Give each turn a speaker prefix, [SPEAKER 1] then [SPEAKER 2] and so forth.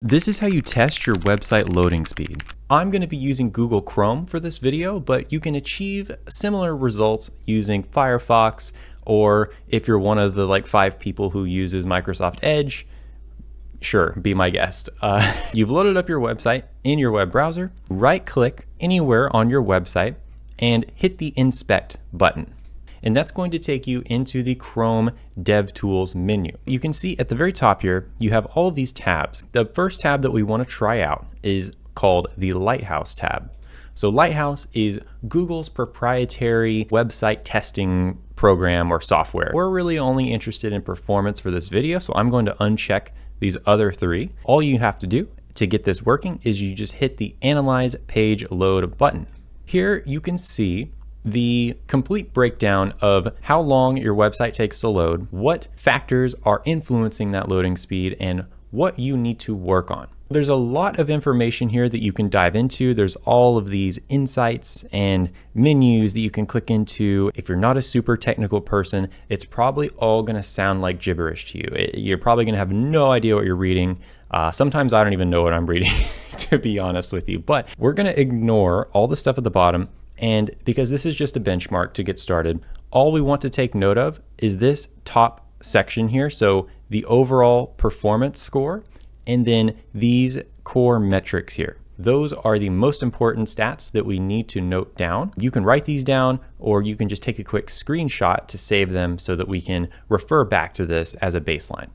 [SPEAKER 1] This is how you test your website loading speed. I'm going to be using Google Chrome for this video, but you can achieve similar results using Firefox, or if you're one of the like five people who uses Microsoft Edge, sure, be my guest. Uh, you've loaded up your website in your web browser, right click anywhere on your website, and hit the inspect button and that's going to take you into the Chrome DevTools menu. You can see at the very top here, you have all of these tabs. The first tab that we want to try out is called the Lighthouse tab. So Lighthouse is Google's proprietary website testing program or software. We're really only interested in performance for this video, so I'm going to uncheck these other three. All you have to do to get this working is you just hit the Analyze Page Load button. Here you can see the complete breakdown of how long your website takes to load, what factors are influencing that loading speed, and what you need to work on. There's a lot of information here that you can dive into. There's all of these insights and menus that you can click into. If you're not a super technical person, it's probably all gonna sound like gibberish to you. You're probably gonna have no idea what you're reading. Uh, sometimes I don't even know what I'm reading, to be honest with you. But we're gonna ignore all the stuff at the bottom and because this is just a benchmark to get started, all we want to take note of is this top section here. So the overall performance score, and then these core metrics here. Those are the most important stats that we need to note down. You can write these down or you can just take a quick screenshot to save them so that we can refer back to this as a baseline.